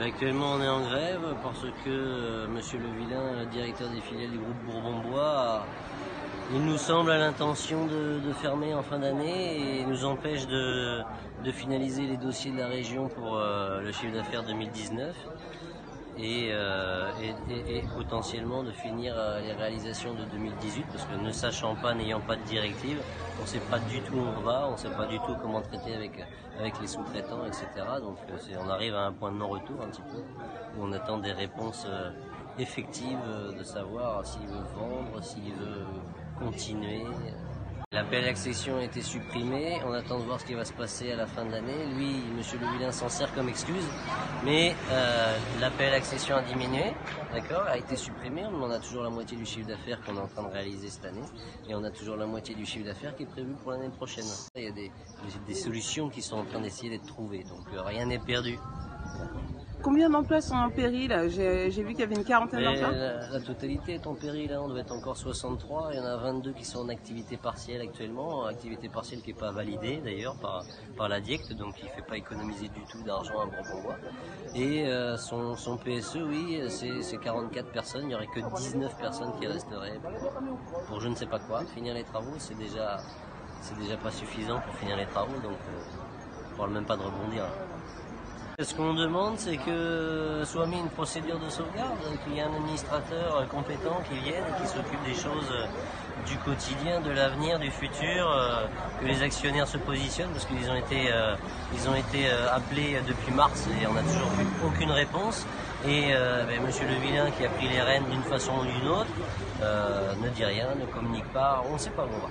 Actuellement, on est en grève parce que euh, Monsieur Le Vilain, le directeur des filiales du groupe Bourbon-Bois, il nous semble à l'intention de, fermer en fin d'année et nous empêche de, de finaliser les dossiers de la région pour euh, le chiffre d'affaires 2019 et, euh, et- et- et potentiellement de finir euh, les réalisations de 2018 parce que ne sachant pas, n'ayant pas de directive, on ne sait pas du tout où on va, on ne sait pas du tout comment traiter avec, avec les sous-traitants, etc. Donc euh, on arrive à un point de non-retour un petit peu où on attend des réponses euh, effectives de savoir s'il veut vendre, s'il veut continuer. L'appel accession a été supprimé. On attend de voir ce qui va se passer à la fin de l'année. Lui, Monsieur Le Vilain s'en sert comme excuse, mais euh, l'appel accession a diminué, d'accord, a été supprimé. On a toujours la moitié du chiffre d'affaires qu'on est en train de réaliser cette année, et on a toujours la moitié du chiffre d'affaires qui est prévu pour l'année prochaine. Il y a des, solutions qui sont en train d'essayer d'être trouvées, donc rien n'est perdu. Combien d'emplois sont en péril J'ai vu qu'il y avait une quarantaine d'emplois. la, la totalité est en péril, hein. on doit être encore 63, il y en a 22 qui sont en activité partielle actuellement, activité partielle qui n'est pas validée d'ailleurs par, par la DIECT, donc il ne fait pas économiser du tout d'argent à Bourbon-Bois. Et euh, son, son PSE, oui, c'est c'est 44 personnes, il n'y aurait que 19 personnes qui resteraient pour, pour je ne sais pas quoi. Finir les travaux, c'est déjà, déjà pas suffisant pour finir les travaux, donc euh, on parle même pas de rebondir. Ce qu'on demande, c'est que soit mis une procédure de sauvegarde, qu'il y ait un administrateur euh, compétent qui vienne et qui s'occupe des choses euh, du quotidien, de l'avenir, du futur, euh, que les actionnaires se positionnent parce qu'ils ont été, ont été appelés depuis mars et on n'a toujours eu aucune réponse. Et euh, ben, Le Vilain qui a pris les rênes d'une façon ou d'une autre ne dit rien, ne communique pas, on ne sait pas où on va.